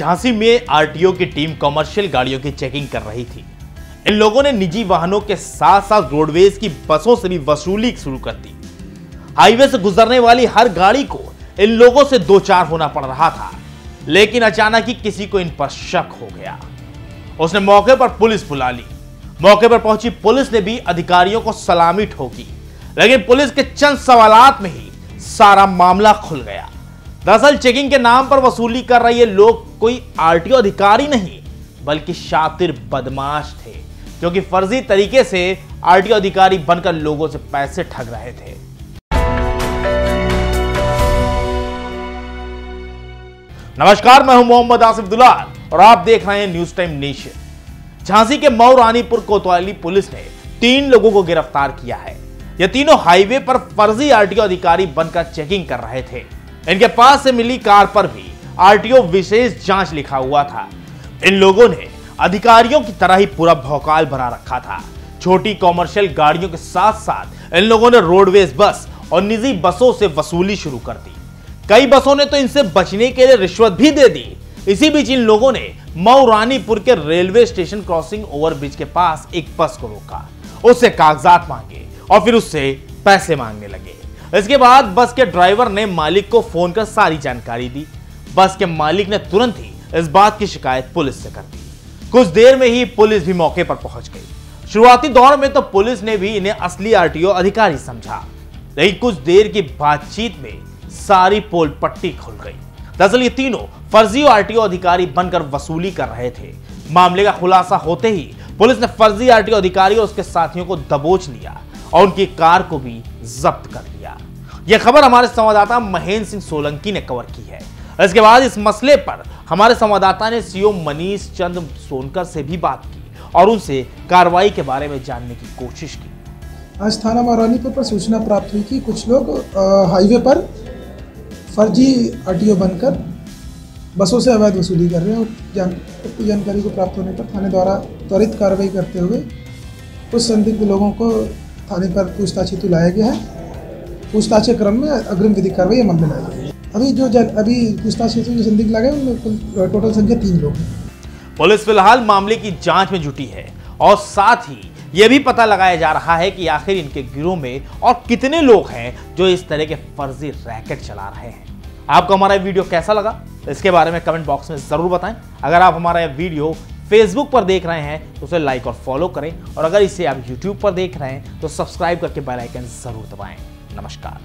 झांसी में आरटीओ की team commercial गाड़ियों की चेकिंग कर रही थी। इन लोगों ने निजी वाहनों के साथ साथ रोडवेज़ की बसों से भी वसूली शुरू कर दी। हाईवे से गुजरने वाली हर गाड़ी को इन लोगों से दो चार होना पड़ रहा था, लेकिन अचानक ही किसी को इन पर शक हो गया। उसने मौके पर पुलिस बुला ली। मौके पर पहुँची पुलिस ने भी अधिकारियों को सलामी ठोकी, लेकिन पुलिस के चंद सवालात में ही सारा मामला खुल गया। दरअसल चेकिंग के नाम पर वसूली कर रहे ये लोग, कोई आरटीओ अधिकारी नहीं, बल्कि शातिर बदमाश थे जो कि फर्जी तरीके से आरटीओ अधिकारी बनकर लोगों से पैसे ठग रहे थे। नमस्कार, मैं हूँ मोहम्मद आसिफ दुलाल, और आप देख रहे हैं न्यूज़ टाइम नेशन झांसी के मऊ रानीपुर कोतवाली पुलिस ने तीन लोगों को गिरफ़्तार किया है। ये तीनों हाईवे पर फर्जी आरटीओ अधिकारी बनकर चेकिंग कर रहे थे। इनके पास से मिली कार पर भी आरटीओ विशेष जाँच लिखा हुआ था। इन लोगों ने अधिकारियों की तरह ही पूरा भौकाल भरा रखा था। छोटी कॉमर्शियल गाड़ियों के साथ साथ इन लोगों ने रोडवेज़ बस और निजी बसों से वसूली शुरू कर दी। कई बसों ने तो इनसे बचने के लिए रिश्वत भी दे दी। इसी बीच इन लोगों ने मऊ रानीपुर के रेलवे स्टेशन क्रॉसिंग ओवरब्रिज के पास एक बस को रोका। उससे कागजात मांगे और फिर उससे पैसे मांगने लगे। इसके बाद बस के ड्राइवर ने मालिक को फ़ोन कर सारी जानकारी दी। बस के मालिक ने तुरंत ही इस बात की शिकायत पुलिस से कर दी। कुछ देर में ही पुलिस भी मौके पर पहुँच गई। शुरुआती दौर में तो पुलिस ने भी इन्हें असली आरटीओ अधिकारी समझा। लेकिन कुछ देर की बातचीत में सारी पोल पट्टी खुल गई। दरअसल ये तीनों फर्जी आरटीओ अधिकारी बनकर वसूली कर रहे थे। मामले का खुलासा होते ही पुलिस ने फर्जी आरटीओ अधिकारी और उसके साथियों को दबोच लिया और उनकी कार को भी जब्त कर लिया। यह खबर हमारे संवाददाता महेंद्र सिंह सोलंकी ने कवर की है। इसके बाद इस मसले पर हमारे संवाददाता ने सीओ मनीष चंद सोनकर से भी बात की और उनसे कार्रवाई के बारे में जानने की कोशिश की। आज थाना महारानीपुर पर सूचना प्राप्त हुई कि कुछ लोग हाईवे पर फर्जी आरटीओ बनकर बसों से अवैध वसूली कर रहे हैं और जान, जानकारी को प्राप्त होने पर थाने द्वारा त्वरित कार्रवाई करते हुए कुछ संदिग्ध लोगों को थाने पर पूछताछ हेतु लाया गया है। पूछताछ के क्रम में अग्रिम विधिक कार्रवाई अमल में लाई अभी जो जन अभी पूछताछ हेतु जो संदिग्ध लगे उनमें टोटल संख्या तीन लोग हैं। पुलिस फ़िलहाल मामले की जाँच में जुटी है और साथ ही यह भी पता लगाया जा रहा है कि आखिर इनके गिरोह में और कितने लोग हैं जो इस तरह के फर्जी रैकेट चला रहे हैं। आपको हमारा वीडियो कैसा लगा? इसके बारे में कमेंट बॉक्स में ज़रूर बताएँ। अगर आप हमारा वीडियो फेसबुक पर देख रहे हैं तो उसे लाइक और फॉलो करें। और अगर इसे आप यूट्यूब पर देख रहे हैं तो सब्सक्राइब करके बेल आइकन ज़रूर दबाएँ। नमस्कार।